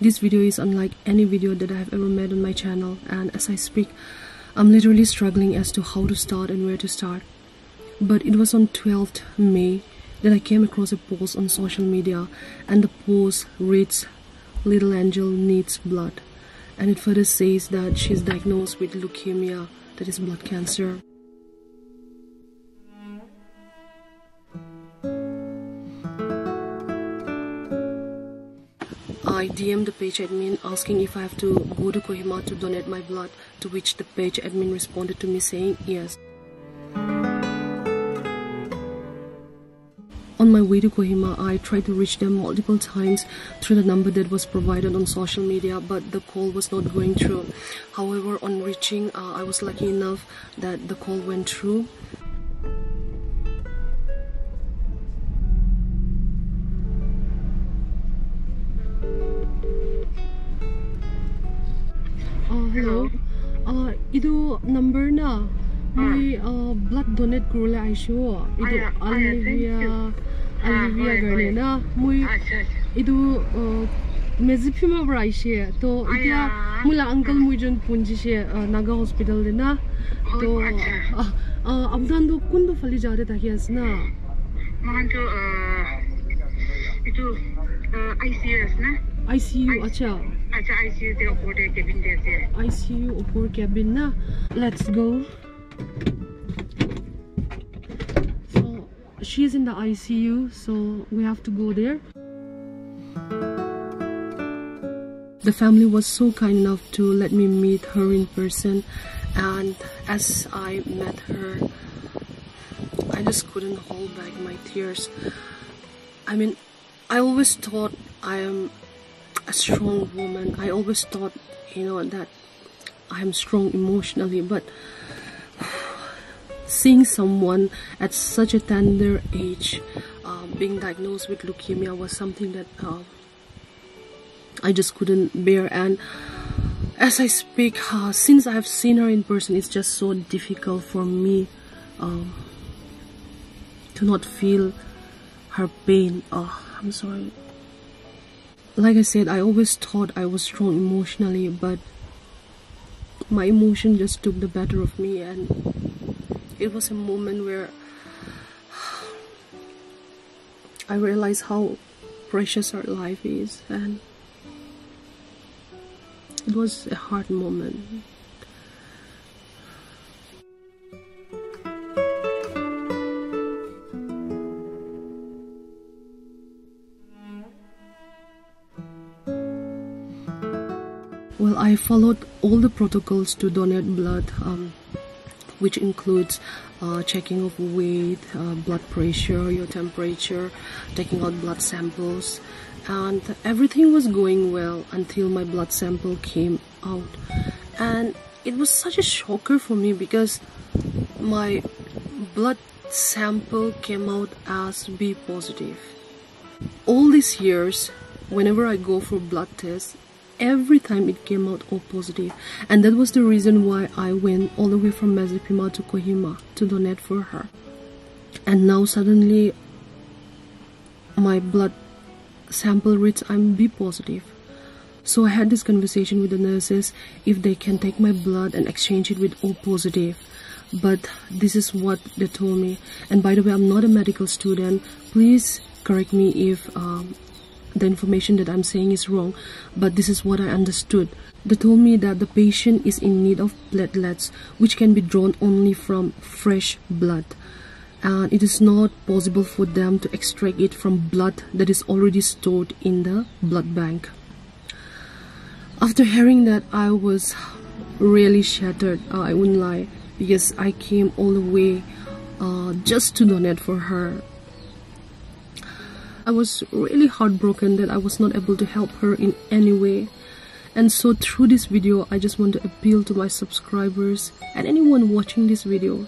This video is unlike any video that I have ever made on my channel and as I speak, I'm literally struggling as to how to start and where to start. But it was on 12th May that I came across a post on social media and the post reads Little Angel needs blood and it further says that she's diagnosed with leukemia that is blood cancer. I DM'd the page admin asking if I have to go to Kohima to donate my blood, to which the page admin responded to me saying yes. On my way to Kohima, I tried to reach them multiple times through the number that was provided on social media, but the call was not going through. However, on reaching, uh, I was lucky enough that the call went through. Hello' এইটো নম্বৰ না মই blood donate কৰিবলৈ আহিছোঁ এইটো Olivia আলিভিয়াৰ কাৰণে না মই এইটো মেজিক ফিমৰ পৰা আহিছে তো এতিয়া মোৰ আংকল মই যোন পুঞ্জিছে নাগা হস্পিটেল দে না তো আপদানটো কোনটো ফালি যাওঁতে থাকি আছে না এইটো আই চি ইউ না asna. Mahan to itu ICS na. ICU acha. Acha ICU de cabin de ase. ICU opor cabin na. Let's go. So she's in the ICU, so we have to go there. The family was so kind enough to let me meet her in person, and as I met her, I just couldn't hold back my tears. I mean, I always thought I am a strong woman. I always thought, you know, that I'm strong emotionally, but seeing someone at such a tender age uh, being diagnosed with leukemia was something that uh, I just couldn't bear. And as I speak, uh, since I've seen her in person, it's just so difficult for me um, to not feel her pain. Oh, I'm sorry like I said, I always thought I was strong emotionally, but my emotion just took the better of me, and it was a moment where I realized how precious our life is, and it was a hard moment. Well, I followed all the protocols to donate blood, um, which includes uh, checking of weight, uh, blood pressure, your temperature, taking out blood samples, and everything was going well until my blood sample came out. And it was such a shocker for me because my blood sample came out as B positive. All these years, whenever I go for blood tests, every time it came out all positive. And that was the reason why I went all the way from Medziphema to Kohima to donate for her. And now suddenly my blood sample reads I'm B positive. So I had this conversation with the nurses if they can take my blood and exchange it with O positive. But this is what they told me. And by the way I'm not a medical student. Please correct me if um, the information that I'm saying is wrong, but this is what I understood. They told me that the patient is in need of platelets, which can be drawn only from fresh blood. And it is not possible for them to extract it from blood that is already stored in the blood bank. After hearing that, I was really shattered, uh, I wouldn't lie, because I came all the way uh, just to donate for her I was really heartbroken that I was not able to help her in any way. And so through this video, I just want to appeal to my subscribers and anyone watching this video.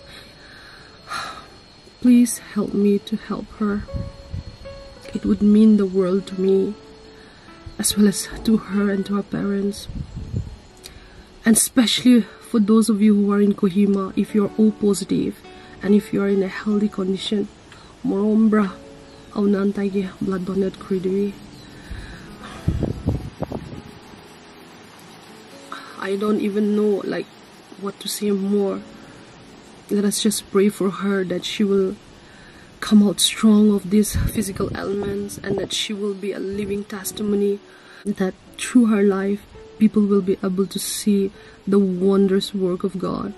Please help me to help her. It would mean the world to me, as well as to her and to her parents. And especially for those of you who are in Kohima, if you're O positive and if you're in a healthy condition, Morombra nan tai blood donate kridui I don't even know like what to say more. Let us just pray for her that she will come out strong of these physical ailments and that she will be a living testimony that through her life people will be able to see the wondrous work of God.